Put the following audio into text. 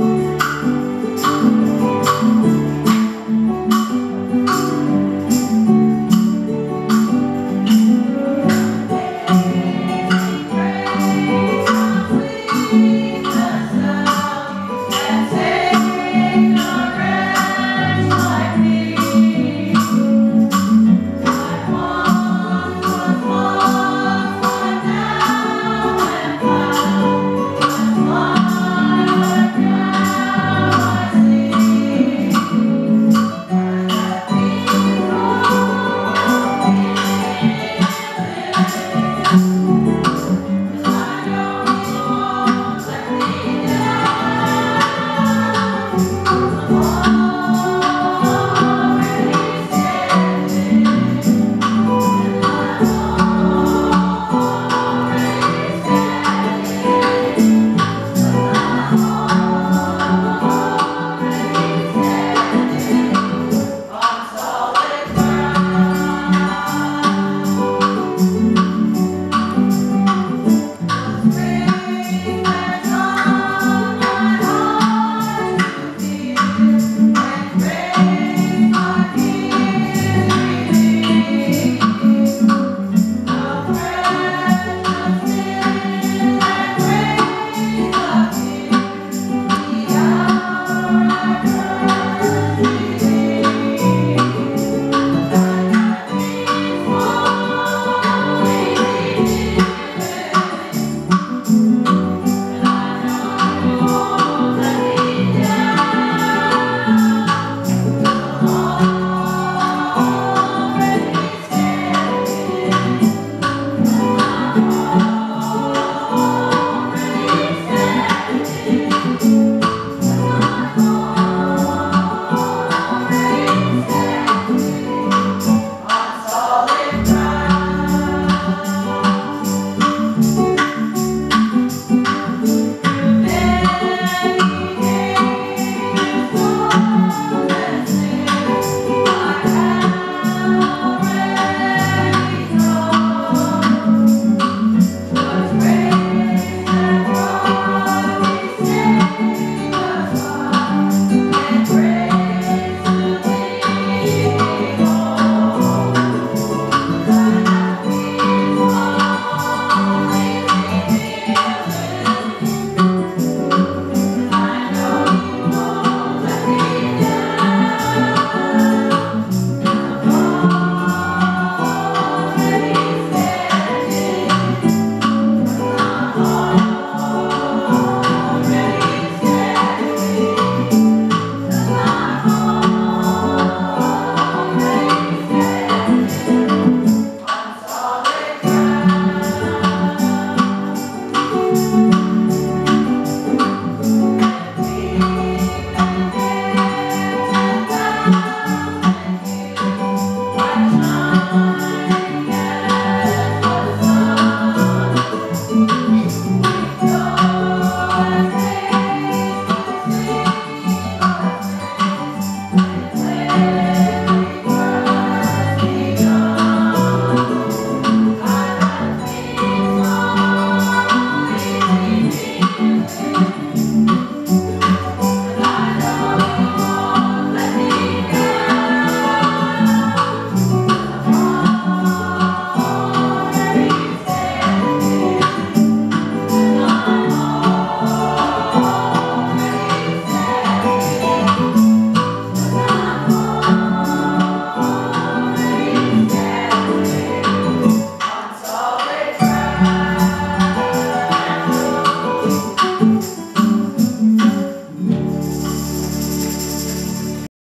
you.